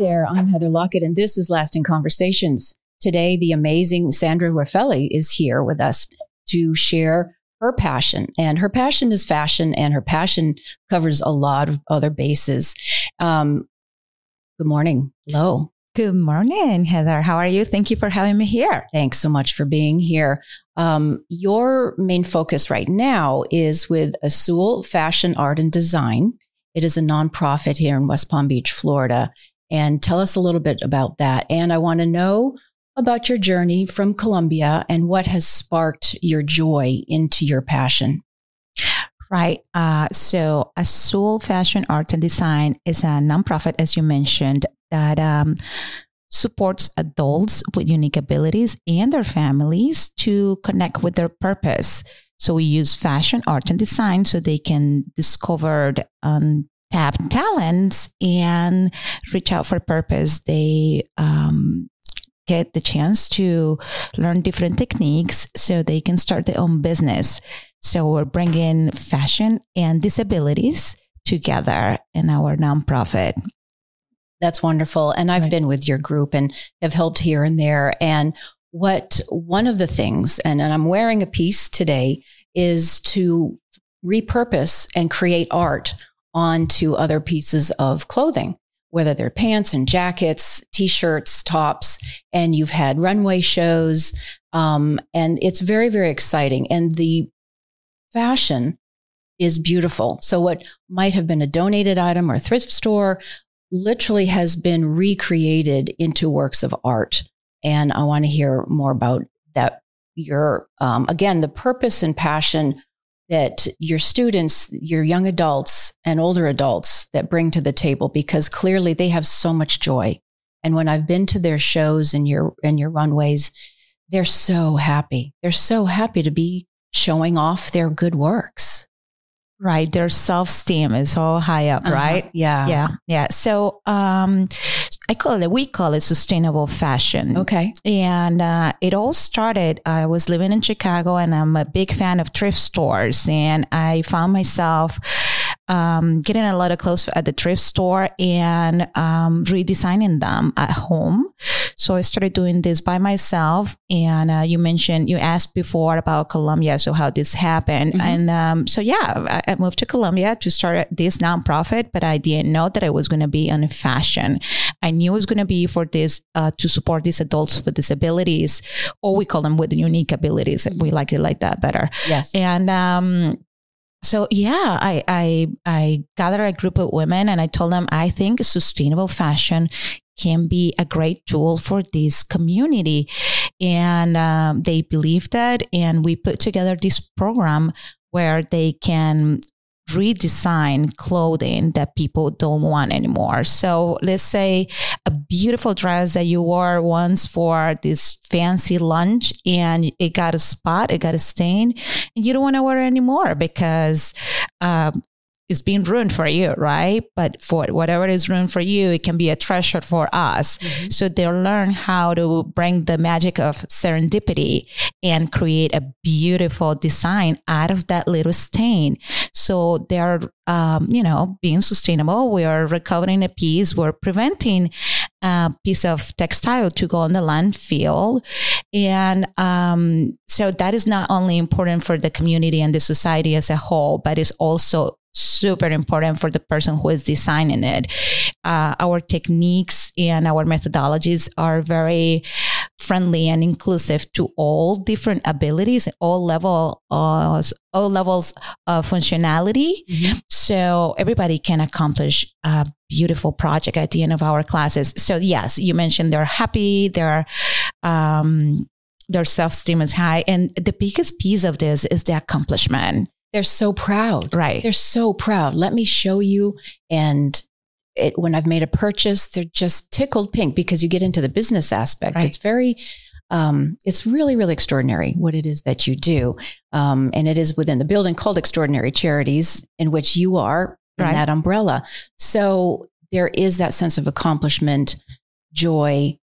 there. I'm Heather Lockett, and this is Lasting Conversations. Today, the amazing Sandra Raffaelli is here with us to share her passion. And her passion is fashion, and her passion covers a lot of other bases. Um, good morning. Hello. Good morning, Heather. How are you? Thank you for having me here. Thanks so much for being here. Um, your main focus right now is with Azul Fashion Art and Design. It is a nonprofit here in West Palm Beach, Florida. And tell us a little bit about that. And I want to know about your journey from Colombia and what has sparked your joy into your passion. Right. Uh, so, Azul Fashion Art and Design is a nonprofit, as you mentioned, that um, supports adults with unique abilities and their families to connect with their purpose. So, we use fashion, art, and design so they can discover untapped talents and reach out for purpose. They um, get the chance to learn different techniques so they can start their own business. So we're bringing fashion and disabilities together in our nonprofit. That's wonderful. And I've right. been with your group and have helped here and there. And what one of the things, and, and I'm wearing a piece today, is to repurpose and create art onto other pieces of clothing whether they're pants and jackets, t-shirts, tops, and you've had runway shows. Um, and it's very, very exciting. And the fashion is beautiful. So what might have been a donated item or thrift store literally has been recreated into works of art. And I want to hear more about that. Your, um, again, the purpose and passion that your students, your young adults and older adults that bring to the table because clearly they have so much joy. And when I've been to their shows and your and your runways, they're so happy. They're so happy to be showing off their good works. Right. Their self esteem is all high up, uh-huh. right? Yeah. Yeah. Yeah. So, um, I call it, we call it sustainable fashion. Okay. And uh, it all started, I was living in Chicago and I'm a big fan of thrift stores. And I found myself um, getting a lot of clothes at the thrift store and um, redesigning them at home. So I started doing this by myself. And uh, you mentioned, you asked before about Colombia, so how this happened. Mm-hmm. And um, so, yeah, I, I, moved to Colombia to start this nonprofit, but I didn't know that I was going to be in fashion. I knew it was going to be for this, uh, to support these adults with disabilities, or we call them with unique abilities. We like it like that better. Yes. And, um, so yeah, I, I, I gathered a group of women and I told them, I think sustainable fashion can be a great tool for this community. And um, they believed that. And we put together this program where they can redesign clothing that people don't want anymore. So let's say a beautiful dress that you wore once for this fancy lunch and it got a spot, it got a stain, and you don't want to wear it anymore because uh, is being ruined for you, right? But for whatever is ruined for you, it can be a treasure for us. Mm-hmm. So they'll learn how to bring the magic of serendipity and create a beautiful design out of that little stain. So they're, um, you know, being sustainable. We are recovering a piece. We're preventing a piece of textile to go on the landfill. And um, so that is not only important for the community and the society as a whole, but it's also super important for the person who is designing it. Uh, our techniques and our methodologies are very friendly and inclusive to all different abilities, all level, uh, all levels of functionality. Mm-hmm. So everybody can accomplish a beautiful project at the end of our classes. So yes, you mentioned they're happy, they're, um, their self-esteem is high. And the biggest piece of this is the accomplishment. They're so proud. Right. They're so proud. Let me show you. And it, when I've made a purchase, they're just tickled pink because you get into the business aspect. Right. It's very, um, it's really, really extraordinary what it is that you do. Um, and it is within the building called Extraordinary Charities, in which you are in right. that umbrella. So there is that sense of accomplishment, joy,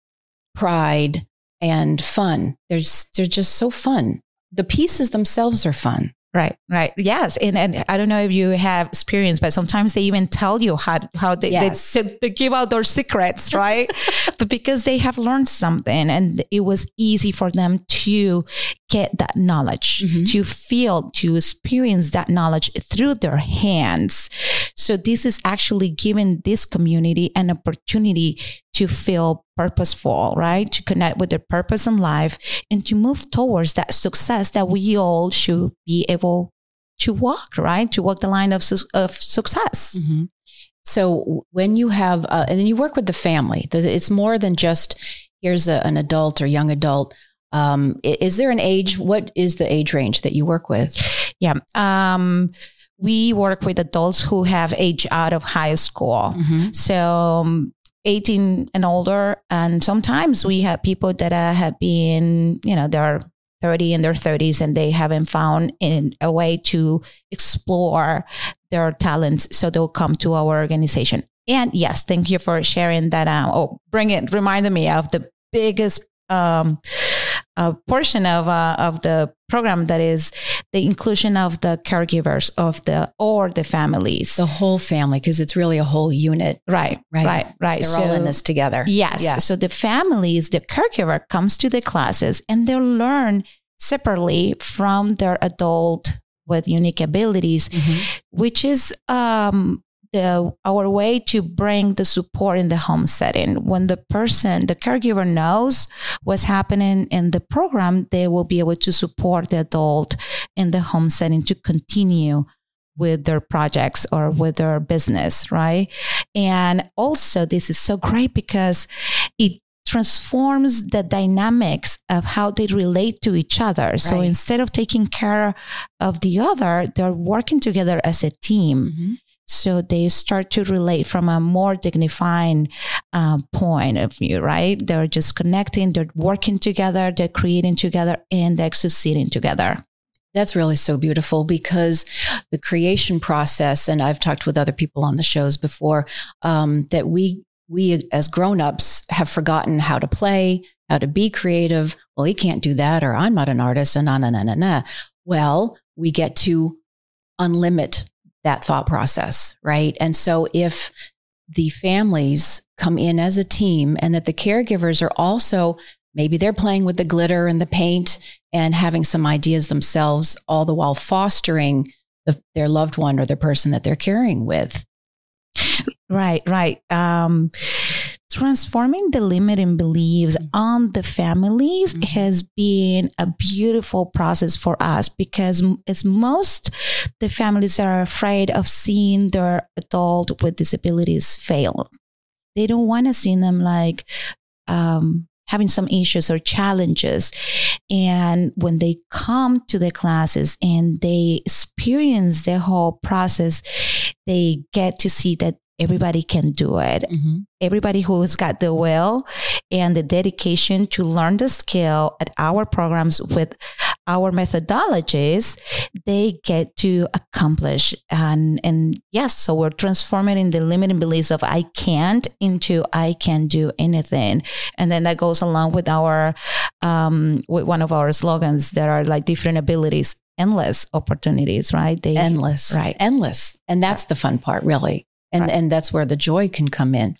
pride, and fun. There's, they're just so fun. The pieces themselves are fun. Right, right. Yes. And, and I don't know if you have experience, but sometimes they even tell you how, how they, yes. they, they, give out their secrets, right? but because they have learned something and it was easy for them to get that knowledge, mm-hmm. to feel, to experience that knowledge through their hands. So this is actually giving this community an opportunity to feel purposeful, right? To connect with their purpose in life and to move towards that success that we all should be able to walk, right? To walk the line of, su- of success. Mm-hmm. So when you have, uh, and then you work with the family, it's more than just here's a, an adult or young adult. Um, is there an age? What is the age range that you work with? Yeah. Um, we work with adults who have aged out of high school. Mm-hmm. So um, 18 and older. And sometimes we have people that uh, have been, you know, they're 30 in their 30s and they haven't found in a way to explore their talents. So they'll come to our organization. And yes, thank you for sharing that. Uh, oh, bring it, reminded me of the biggest um, a portion of uh, of the program that is the inclusion of the caregivers of the or the families, the whole family, because it's really a whole unit. Right, right, right, right. They're so, all in this together. Yes. Yeah. So the families, the caregiver comes to the classes and they'll learn separately from their adult with unique abilities, mm-hmm. which is um, the our way to bring the support in the home setting. When the person, the caregiver knows what's happening in the program, they will be able to support the adult in the home setting to continue with their projects or with their business, right? And also this is so great because it transforms the dynamics of how they relate to each other. Right. So instead of taking care of the other, they're working together as a team. Mm-hmm. So they start to relate from a more dignified uh, point of view, right? They're just connecting, they're working together, they're creating together, and they're succeeding together. That's really so beautiful because the creation process, and I've talked with other people on the shows before, um, that we we as grown-ups have forgotten how to play, how to be creative. Well, he can't do that, or I'm not an artist, and na na na na na. Well, we get to unlimit that thought process, right? And so if the families come in as a team and that the caregivers are also maybe they're playing with the glitter and the paint and having some ideas themselves, all the while fostering the, their loved one or the person that they're caring with. Right, right. Um, transforming the limiting beliefs mm-hmm. on the families mm-hmm. has been a beautiful process for us because it's most the families are afraid of seeing their adult with disabilities fail. They don't want to see them like um, having some issues or challenges. And when they come to the classes and they experience the whole process, they get to see that everybody can do it. Mm-hmm. Everybody who's got the will and the dedication to learn the skill at our programs with our methodologies, they get to accomplish. And, and yes, so we're transforming the limiting beliefs of I can't into I can do anything. And then that goes along with our, um, with one of our slogans that are like different abilities endless opportunities, right? They endless, right? Endless, and that's the fun part, really and right. and that's where the joy can come in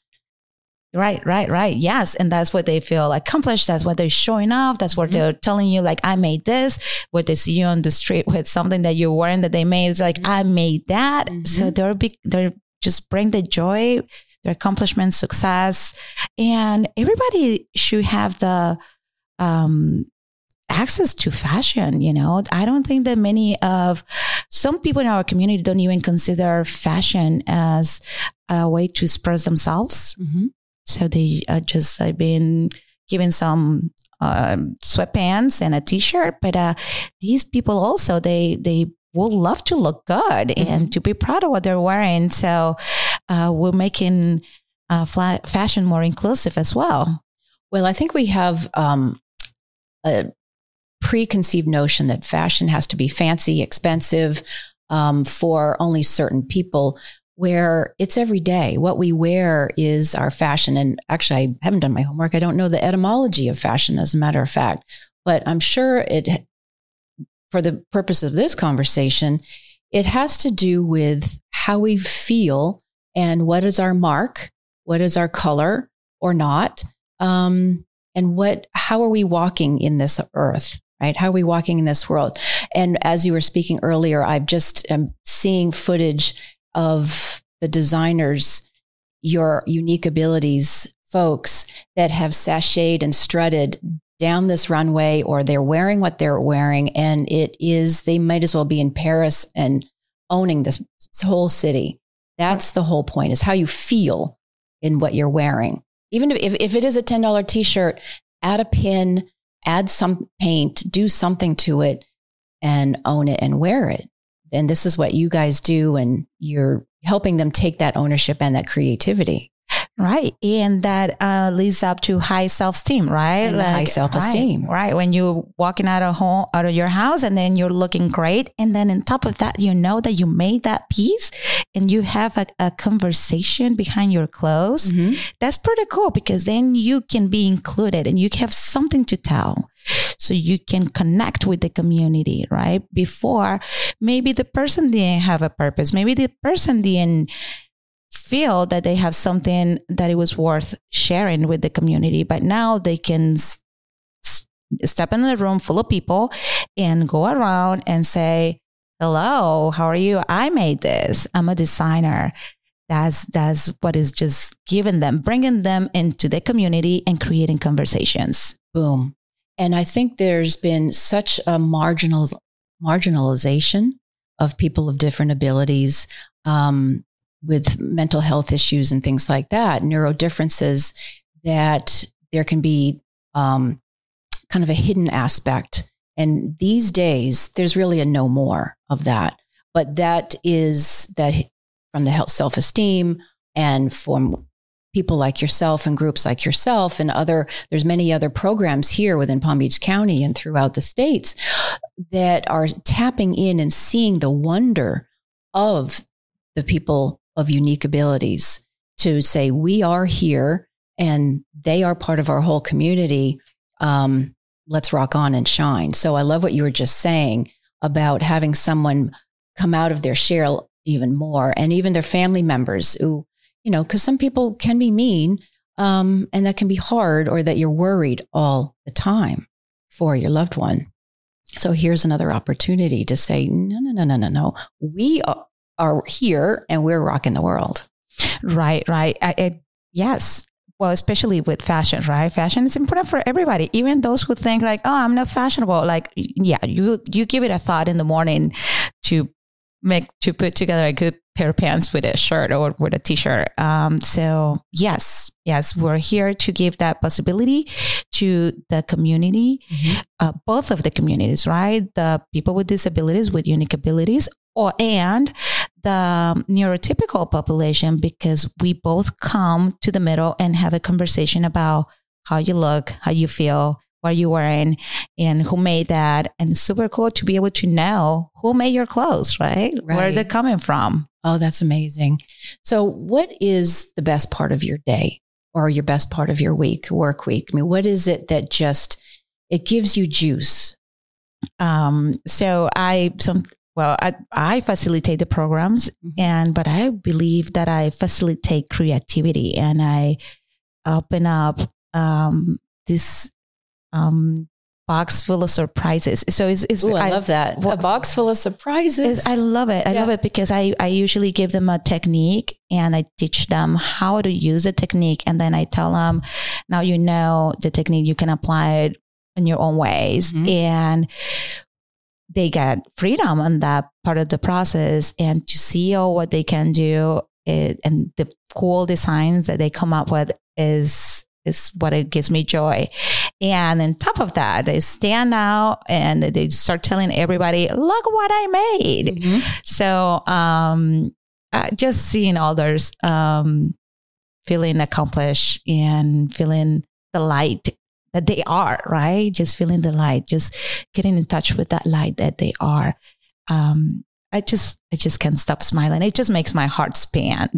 Right, right, right. Yes. And that's what they feel accomplished. That's what they're showing off. That's what mm-hmm. they're telling you, like, I made this. Where they see you on the street with something that you're wearing that they made. It's like, mm-hmm. I made that. Mm-hmm. So they're big, they're just bring the joy, their accomplishment, success. And everybody should have the um access to fashion you know i don't think that many of some people in our community don't even consider fashion as a way to express themselves mm-hmm. so they are just have been given some uh, sweatpants and a t-shirt but uh, these people also they they will love to look good mm-hmm. and to be proud of what they're wearing so uh, we're making uh, fashion more inclusive as well well i think we have um, a preconceived notion that fashion has to be fancy, expensive um, for only certain people, where it's every day. What we wear is our fashion. And actually, I haven't done my homework. I don't know the etymology of fashion, as a matter of fact, but I'm sure it for the purpose of this conversation, it has to do with how we feel and what is our mark, what is our color or not, um, and what how are we walking in this earth right? How are we walking in this world? And as you were speaking earlier i've just am seeing footage of the designers your unique abilities folks that have sashayed and strutted down this runway or they're wearing what they're wearing and it is they might as well be in paris and owning this whole city. That's the whole point is how you feel in what you're wearing. Even if, if it is a $10 t-shirt add a pin add some paint do something to it and own it and wear it. And this is what you guys do and you're helping them take that ownership and that creativity Right. And that uh, leads up to high self esteem, right? Like, high self esteem. Right, right. When you're walking out of home, out of your house and then you're looking great. And then on top of that, you know that you made that piece and you have a, a conversation behind your clothes. Mm-hmm. That's pretty cool because then you can be included and you have something to tell so you can connect with the community, right? Before maybe the person didn't have a purpose. Maybe the person didn't feel that they have something that it was worth sharing with the community, but now they can step in a room full of people and go around and say, "Hello, how are you? I made this. I'm a designer." That's that's what is just giving them, bringing them into the community and creating conversations. Boom. And I think there's been such a marginal marginalization of people of different abilities. Um, with mental health issues and things like that, neuro differences, that there can be um, kind of a hidden aspect. And these days, there's really a no more of that. But that is that from the health self esteem and from people like yourself and groups like yourself and other there's many other programs here within Palm Beach County and throughout the states that are tapping in and seeing the wonder of the people of unique abilities to say, we are here and they are part of our whole community. Um, let's rock on and shine. So I love what you were just saying about having someone come out of their shell even more and even their family members who, you know, because some people can be mean um, and that can be hard or that you're worried all the time for your loved one. So here's another opportunity to say, no, no, no, no, no, no. We are, are here and we're rocking the world. Right, right. I, it, yes. Well, especially with fashion, right? Fashion is important for everybody, even those who think like, "Oh, I'm not fashionable." Like, yeah, you you give it a thought in the morning to make to put together a good pair of pants with a shirt or with a t-shirt. Um, so yes, yes, we're here to give that possibility to the community, mm-hmm. uh, both of the communities, right? The people with disabilities, with unique abilities, or and the neurotypical population because we both come to the middle and have a conversation about how you look, how you feel, what you're wearing, and who made that. And super cool to be able to know who made your clothes, right? right? Where they're coming from. Oh, that's amazing. So, what is the best part of your day or your best part of your week, work week? I mean, what is it that just it gives you juice? Um, so I some well I, I facilitate the programs mm-hmm. and but i believe that i facilitate creativity and i open up um, this um, box full of surprises. So it's, it's Ooh, I, I, love that. a box full of surprises. I love it. I yeah. love it because I, I usually give them a technique and I teach them how to use the technique. And then I tell them, now you know the technique, you can apply it in your own ways. Mm-hmm. And they get freedom on that part of the process and to see all what they can do it, and the cool designs that they come up with is is what it gives me joy. And on top of that, they stand out and they start telling everybody, look what I made. Mm-hmm. So um, just seeing others um, feeling accomplished and feeling the light that they are, right? Just feeling the light, just getting in touch with that light that they are. Um, I just, I just can't stop smiling. It just makes my heart span.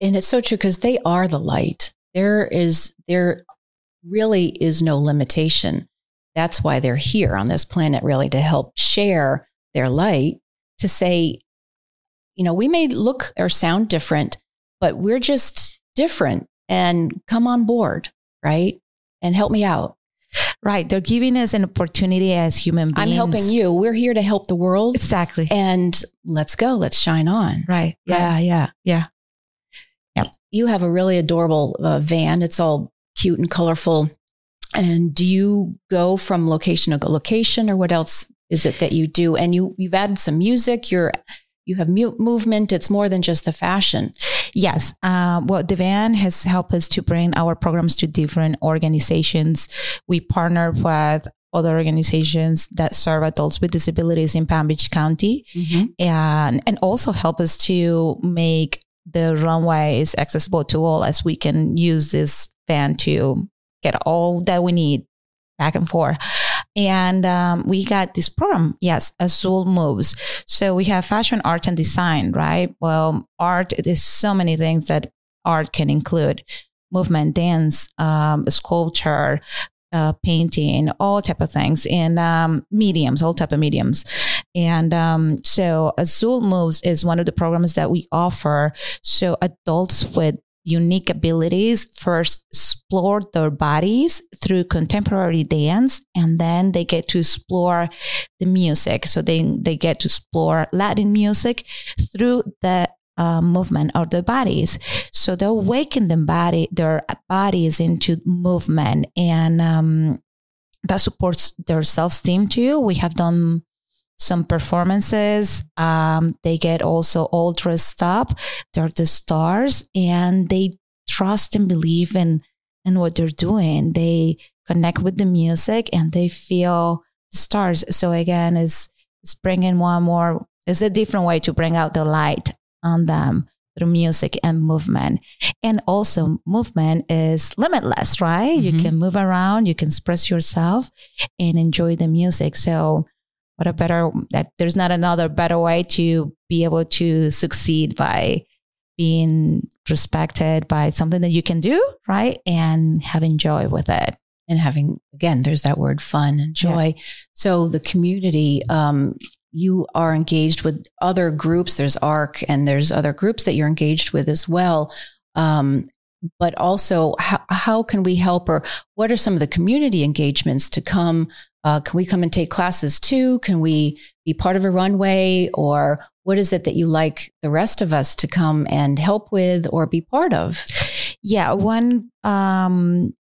And it's so true because they are the light. There is, there really is no limitation that's why they're here on this planet, really, to help share their light, to say, you know, we may look or sound different, but we're just different and come on board, right? And help me out. Right. They're giving us an opportunity as human beings. I'm helping you. We're here to help the world. Exactly. And let's go. Let's shine on. Right. Yeah. Right. Yeah. Yeah. Yep. You have a really adorable uh, van. It's all cute and colorful. And do you go from location to location or what else is it that you do? And you, you've added some music. You're, you have mute movement. It's more than just the fashion. Yes. Uh, well, the van has helped us to bring our programs to different organizations. We partner with other organizations that serve adults with disabilities in Palm Beach County mm-hmm. and, and also help us to make the runways accessible to all as we can use this van to get all that we need back and forth. And um, we got this program, yes, Azul Moves. So we have fashion, art, and design, right? Well, art, there's so many things that art can include movement, dance, um, sculpture, uh, painting, all type of things, and um, mediums, all type of mediums. And um, so Azul Moves is one of the programs that we offer. So adults with unique abilities first explore their bodies through contemporary dance and then they get to explore the music. So they they get to explore latin music through the uh, movement of their bodies. So they awaken the body their bodies into movement and um, that supports their self-esteem too. We have done some performances. Um, they get also all dressed up. They're the stars and they trust and believe in, in what they're doing. They connect with the music and they feel the stars. So again, it's, it's bringing one more, it's a different way to bring out the light on them through music and movement. And also movement is limitless, right? Mm-hmm. You can move around, you can express yourself and enjoy the music. So what a better that there's not another better way to be able to succeed by being respected by something that you can do right? And having joy with it. And having again there's that word fun and joy. Yeah. so the community um, you are engaged with other groups. There's arc and there's other groups that you're engaged with as well. Um, but also how, how can we help or what are some of the community engagements to come? Uh, can we come and take classes too? Can we be part of a runway? Or what is it that you like the rest of us to come and help with or be part of? Yeah one um,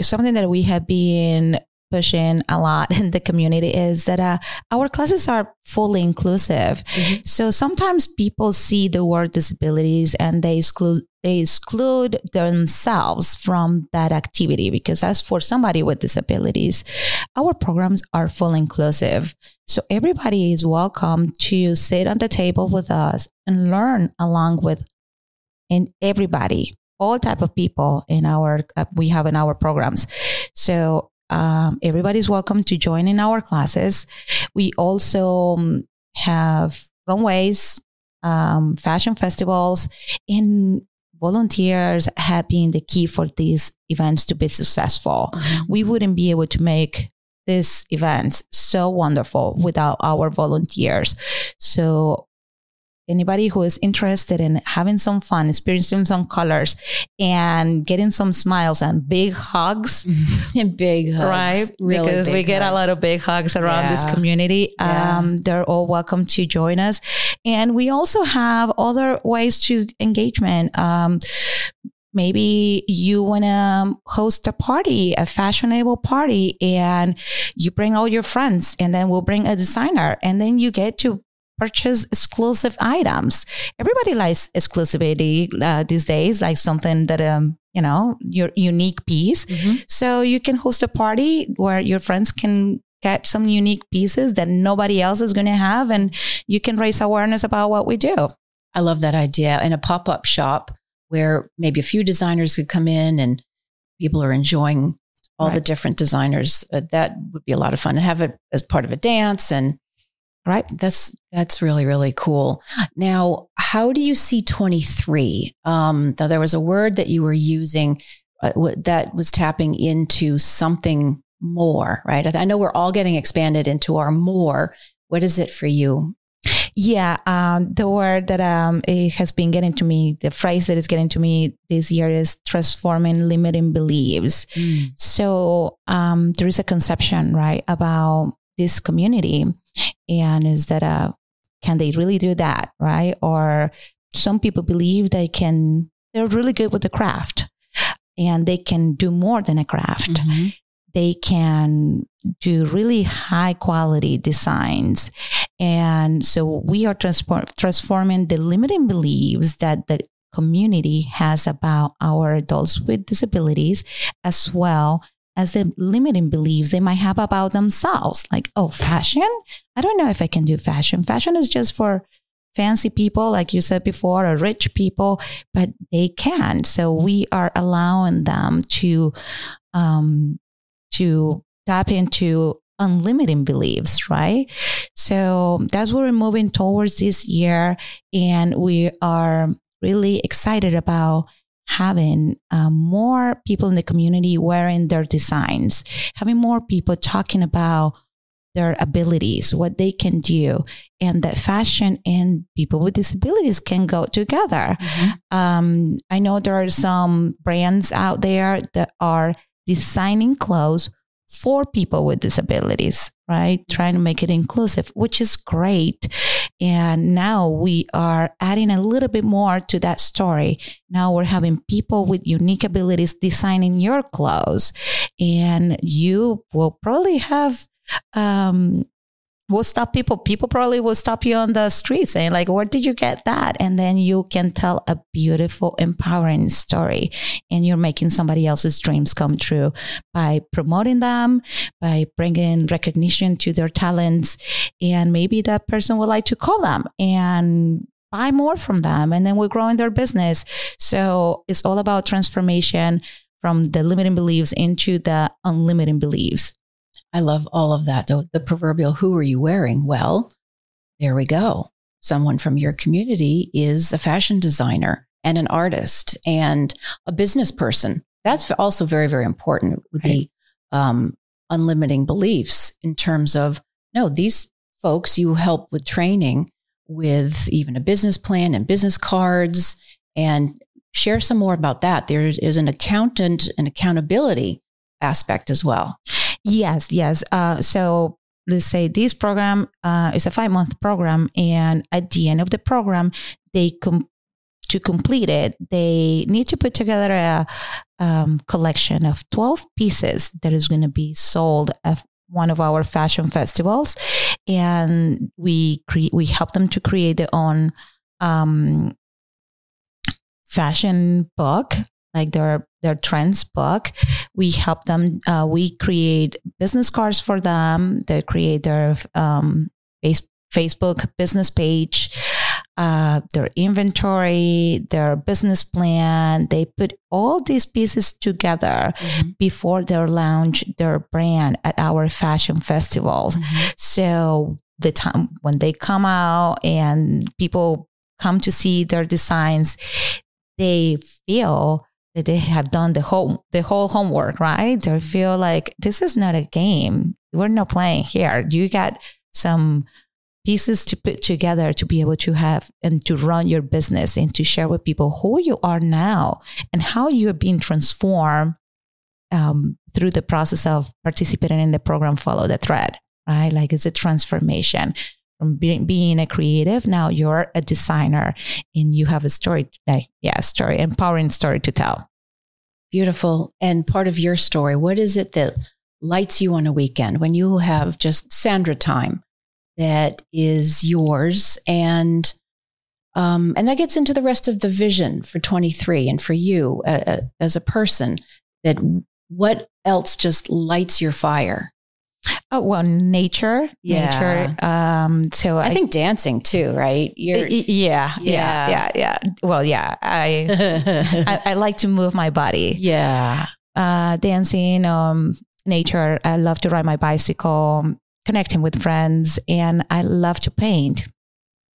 something that we have been pushing a lot in the community is that uh, our classes are fully inclusive. Mm-hmm. So sometimes people see the word disabilities and they exclude they exclude themselves from that activity because as for somebody with disabilities, our programs are fully inclusive. So everybody is welcome to sit on the table with us and learn along with and everybody all type of people in our uh, we have in our programs so um, everybody's welcome to join in our classes. We also um, have runways, um, fashion festivals, and volunteers have been the key for these events to be successful. Mm-hmm. We wouldn't be able to make this event so wonderful without our volunteers. So anybody who is interested in having some fun, experiencing some colors, and getting some smiles and big hugs. and big hugs. Right? Really because we get hugs. a lot of big hugs around yeah. this community. Yeah. Um, they're all welcome to join us. And we also have other ways to engagement. Um, maybe you want to host a party, a fashionable party, and you bring all your friends, and then we'll bring a designer, and then you get to purchase exclusive items. Everybody likes exclusivity uh, these days, like something that um you know your unique piece. Mm-hmm. So you can host a party where your friends can get some unique pieces that nobody else is going to have, and you can raise awareness about what we do. I love that idea. In a pop up shop where maybe a few designers could come in and people are enjoying all right. the different designers. Uh, that would be a lot of fun and have it as part of a dance and right? That's that's really really cool. Now, how do you see 23? Um, there was a word that you were using uh, that was tapping into something more, right? I know we're all getting expanded into our more. What is it for you? Yeah, um, the word that um, it has been getting to me, the phrase that is getting to me this year is transforming limiting beliefs. Mm. So um, there is a conception, right, about this community, and is that uh, can they really do that, right? Or some people believe they can, they're really good with the craft, and they can do more than a craft. Mm-hmm they can do really high quality designs. And so we are transform- transforming the limiting beliefs that the community has about our adults with disabilities, as well as the limiting beliefs they might have about themselves. Like, oh, fashion? I don't know if I can do fashion. Fashion is just for fancy people, like you said before, or rich people, but they can. So we are allowing them to um, to tap into unlimited beliefs, right? So that's what we're moving towards this year. And we are really excited about having uh, more people in the community wearing their designs, having more people talking about their abilities, what they can do, and that fashion and people with disabilities can go together. Mm-hmm. Um, I know there are some brands out there that are designing clothes for people with disabilities, right? Trying to make it inclusive, which is great. And now we are adding a little bit more to that story. Now we're having people with unique abilities designing your clothes, and you will probably have um, will stop people. People probably will stop you on the street saying, like, where did you get that? And then you can tell a beautiful, empowering story. And you're making somebody else's dreams come true by promoting them, by bringing recognition to their talents. And maybe that person would like to call them and buy more from them. And then we're growing their business. So it's all about transformation from the limiting beliefs into the unlimited beliefs. I love all of that. The, the proverbial, who are you wearing? Well, there we go. Someone from your community is a fashion designer and an artist and a business person. That's also very, very important with right. the um, unlimiting beliefs in terms of no, these folks you help with training with even a business plan and business cards and share some more about that. There is an accountant and accountability aspect as well. Yes, yes. Uh, so let's say this program uh, is a five month program, and at the end of the program, they com- to complete it, they need to put together a um, collection of 12 pieces that is going to be sold at one of our fashion festivals. And we cre- we help them to create their own um, fashion book like their their trends book. We help them. Uh, we create business cards for them. They create their um, face, Facebook business page, uh, their inventory, their business plan. They put all these pieces together mm-hmm. before they launch their brand at our fashion festivals. Mm-hmm. So the time when they come out and people come to see their designs, they feel that they have done the whole the whole homework, right? They feel like this is not a game. We're not playing here. You got some pieces to put together to be able to have and to run your business and to share with people who you are now and how you're being transformed um, through the process of participating in the program follow the thread right like it's a transformation from being, being a creative now you're a designer and you have a story yeah story empowering story to tell. Beautiful. And part of your story what is it that lights you on a weekend when you have just sandra time that is yours and um, and that gets into the rest of the vision for 23 and for you uh, uh as a person that what else just lights your fire Oh well, nature, yeah. nature. Um, so I, I, think dancing too, right? You're, yeah, yeah, yeah, yeah, yeah. Well, yeah, I, I, I like to move my body. Yeah, uh, dancing, um, nature. I love to ride my bicycle, connecting with friends, and I love to paint.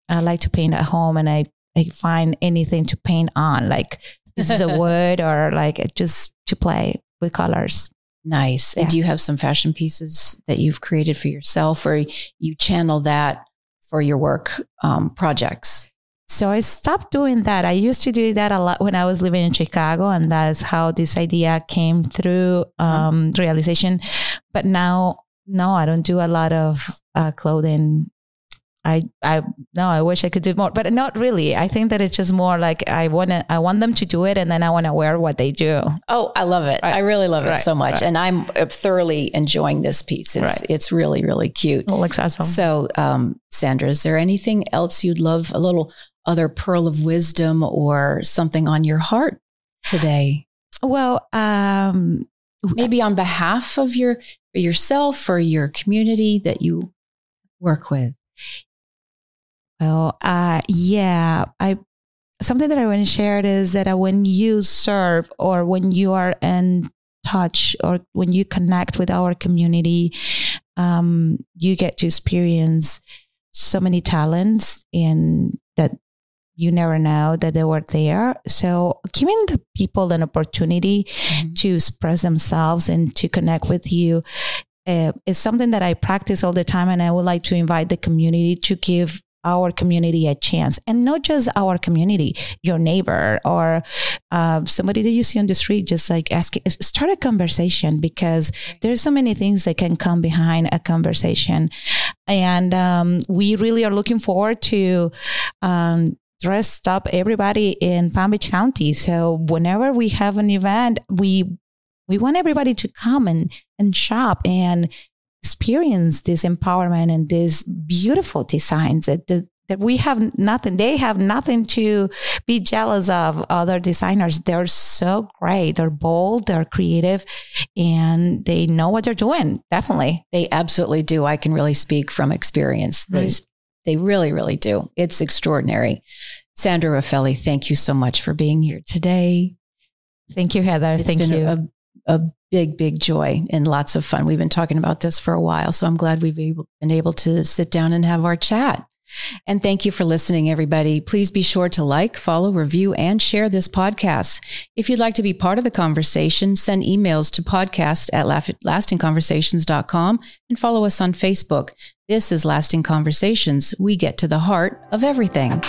I like to paint at home, and I I find anything to paint on, like this is a wood or like just to play with colors. Nice. Yeah. And do you have some fashion pieces that you've created for yourself or you channel that for your work um, projects? So I stopped doing that. I used to do that a lot when I was living in Chicago, and that's how this idea came through um, realization. But now, no, I don't do a lot of uh, clothing. I, I, no, I wish I could do more, but not really. I think that it's just more like I want to, I want them to do it, and then I want to wear what they do. Oh, I love it. Right. I really love it so much. Right. And I'm uh, thoroughly enjoying this piece. It's, Right. it's really, really cute. It looks awesome. So, um, Sandra, is there anything else you'd love, a little other pearl of wisdom or something on your heart today? Well, um, Maybe on behalf of your yourself or your community that you work with. Well, uh, yeah, I something that I want to share is that uh, when you serve or when you are in touch or when you connect with our community, um, you get to experience so many talents and that you never know that they were there. So giving the people an opportunity to express themselves and to connect with you uh, is something that I practice all the time. And I would like to invite the community to give our community a chance and not just our community, your neighbor or uh, somebody that you see on the street, just like ask, start a conversation because there's so many things that can come behind a conversation. And um, we really are looking forward to um, dress up everybody in Palm Beach County. So whenever we have an event, we we want everybody to come and, and shop and experience this empowerment and these beautiful designs that, that that we have nothing they have nothing to be jealous of other designers they're so great they're bold they're creative and they know what they're doing definitely They absolutely do. I can really speak from experience. Right. They really, really do. It's extraordinary. Sandra Raffaelli, thank you so much for being here today. thank you heather It's thank you A, a big, big joy and lots of fun. We've been talking about this for a while, so I'm glad we've been able to sit down and have our chat. And thank you for listening, everybody. Please be sure to like, follow, review, and share this podcast. If you'd like to be part of the conversation, send emails to podcast at lastingconversations.com and follow us on Facebook. This is Lasting Conversations. We get to the heart of everything.